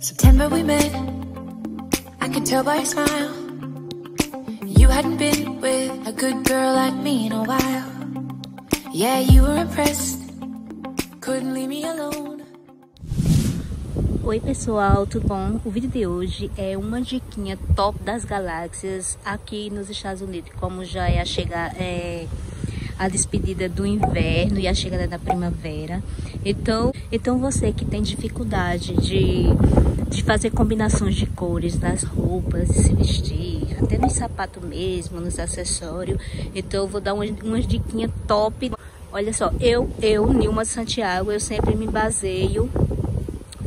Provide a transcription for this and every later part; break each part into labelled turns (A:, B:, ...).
A: September we met. I could tell by your smile. You hadn't been with a good girl like me in a while. Yeah, you were impressed. Couldn't leave me alone.
B: Oi pessoal, tudo bom? O vídeo de hoje é uma diquinha top das galáxias aqui nos Estados Unidos, como já é a chegar é, a despedida do inverno e a chegada da primavera. Então, então você que tem dificuldade de, de fazer combinações de cores nas roupas, se vestir, até nos sapatos mesmo, nos acessórios, então eu vou dar umas, umas diquinhas top. Olha só, eu, eu, Nilma Santiago, eu sempre me baseio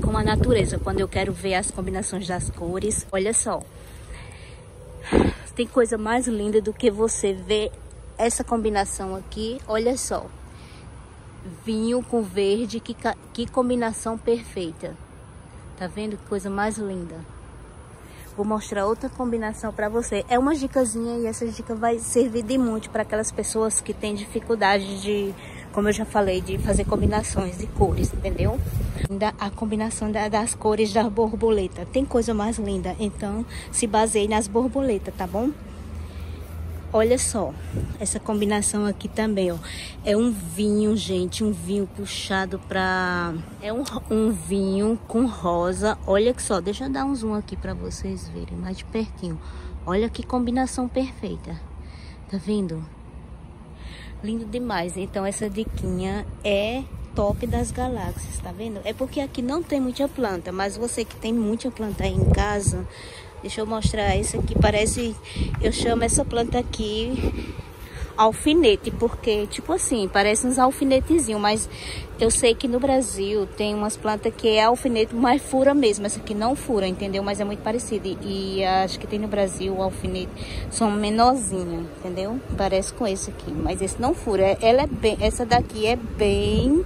B: com a natureza, quando eu quero ver as combinações das cores. Olha só, tem coisa mais linda do que você ver essa combinação aqui. Olha só, vinho com verde, que, que combinação perfeita. Tá vendo que coisa mais linda? Vou mostrar outra combinação para você. É uma dicasinha e essa dica vai servir de muito para aquelas pessoas que têm dificuldade de, como eu já falei, de fazer combinações de cores, entendeu? Ainda a combinação da, das cores da borboleta. Tem coisa mais linda, então se baseie nas borboletas, tá bom? Olha só, essa combinação aqui também, ó. É um vinho, gente, um vinho puxado pra... É um, um vinho com rosa. Olha que só, deixa eu dar um zoom aqui pra vocês verem mais de pertinho. Olha que combinação perfeita. Tá vendo? Lindo demais. Então, essa diquinha é top das galáxias, tá vendo? É porque aqui não tem muita planta, mas você que tem muita planta aí em casa Deixa eu mostrar isso aqui. Parece, eu chamo essa planta aqui alfinete, porque, tipo assim, parece uns alfinetezinhos, mas eu sei que no Brasil tem umas plantas que é alfinete, mas fura mesmo. Essa aqui não fura, entendeu? Mas é muito parecida. E, acho que tem no Brasil o alfinete, são menorzinhas, entendeu? Parece com esse aqui, mas esse não fura. Ela é bem, essa daqui é bem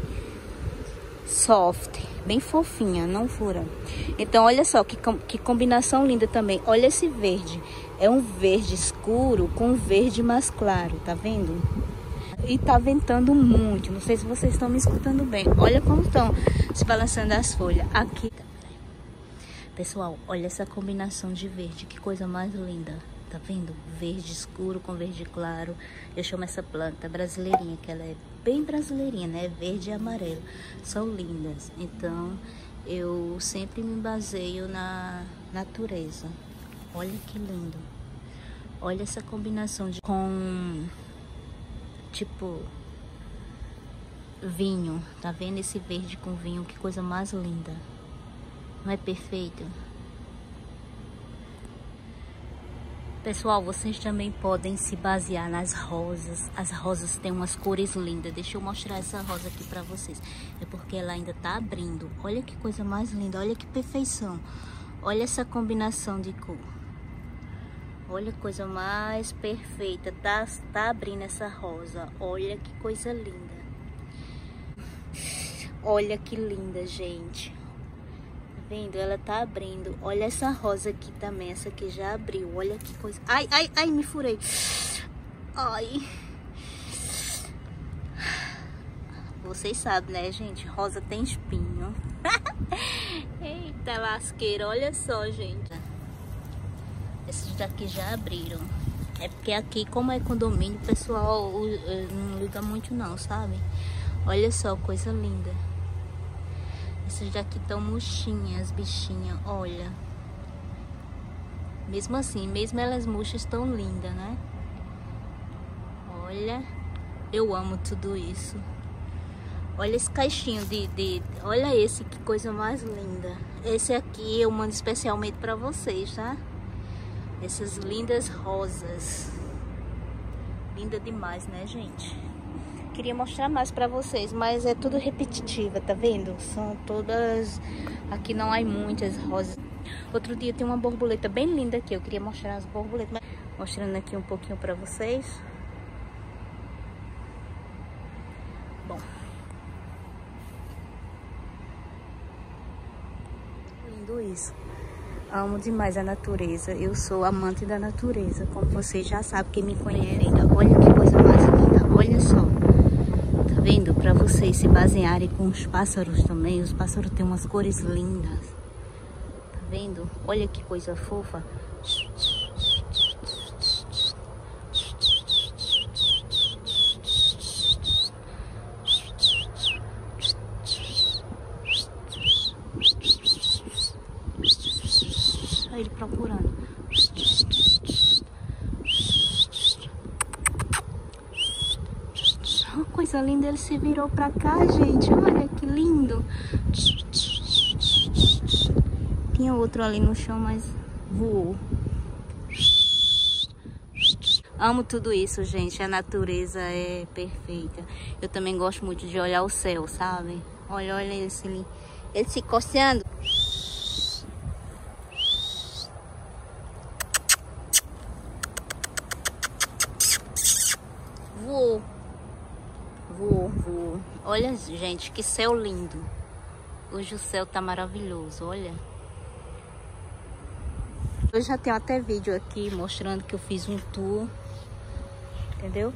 B: soft bem fofinha, não fura. Então, olha só que, que combinação linda também. Olha esse verde. É um verde escuro com verde mais claro, tá vendo? E tá ventando muito. Não sei se vocês estão me escutando bem. Olha como estão se balançando as folhas. Aqui. Pessoal, olha essa combinação de verde. Que coisa mais linda. Tá vendo? Verde escuro com verde claro. Eu chamo essa planta brasileirinha, que ela é bem brasileirinha, né? Verde e amarelo. São lindas. Então, eu sempre me baseio na natureza. Olha que lindo. Olha essa combinação de com tipo vinho. Tá vendo esse verde com vinho? Que coisa mais linda. Não é perfeito? Pessoal, vocês também podem se basear nas rosas. As rosas têm umas cores lindas. Deixa eu mostrar essa rosa aqui pra vocês. É porque ela ainda tá abrindo. Olha que coisa mais linda. Olha que perfeição. Olha essa combinação de cor. Olha que coisa mais perfeita. Tá, tá abrindo essa rosa. Olha que coisa linda. Olha que linda, gente vendo? Ela tá abrindo. Olha essa rosa aqui também. Essa aqui já abriu. Olha que coisa. Ai, ai, ai, me furei. Ai. Vocês sabem, né, gente? Rosa tem espinho. Eita lasqueira. Olha só, gente. Esses daqui já abriram. É porque aqui, como é condomínio, o pessoal não liga muito não, sabe? Olha só, coisa linda. Essas daqui estão murchinhas, bichinha, olha. Mesmo assim, mesmo elas murchas, estão lindas, né? Olha, eu amo tudo isso. Olha esse caixinho de, de... Olha esse, que coisa mais linda. Esse aqui eu mando especialmente para vocês, tá? Essas lindas rosas. Linda demais, né, gente? Queria mostrar mais pra vocês, mas é tudo repetitiva, tá vendo? São todas... Aqui não há muitas rosas. Outro dia tem uma borboleta bem linda aqui, eu queria mostrar as borboletas. Mostrando aqui um pouquinho pra vocês. Bom. Lindo isso. Amo demais a natureza. Eu sou amante da natureza, como vocês já sabem, quem me conhece. Olha que coisa mais linda, olha só. Vendo? Para vocês se basearem com os pássaros também. Os pássaros têm umas cores lindas. Tá vendo? Olha que coisa fofa. ele procurando. Coisa linda, ele se virou pra cá, gente. Olha que lindo. Tinha outro ali no chão, mas voou. Amo tudo isso, gente. A natureza é perfeita. Eu também gosto muito de olhar o céu, sabe? Olha, olha esse. Ele se coceando. Voou. Voou, voou. Olha, gente, que céu lindo. Hoje o céu tá maravilhoso, olha. Eu já tenho até vídeo aqui mostrando que eu fiz um tour. Entendeu?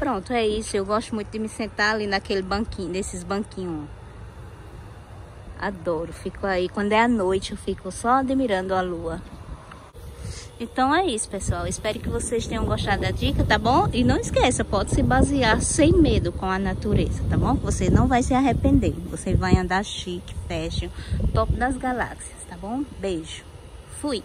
B: Pronto, é isso. Eu gosto muito de me sentar ali naquele banquinho, nesses banquinhos. Adoro. Fico aí. Quando é à noite, eu fico só admirando a lua. Então é isso, pessoal. Espero que vocês tenham gostado da dica, tá bom? E não esqueça, pode se basear sem medo com a natureza, tá bom? Você não vai se arrepender. Você vai andar chique, fashion, top das galáxias, tá bom? Beijo. Fui!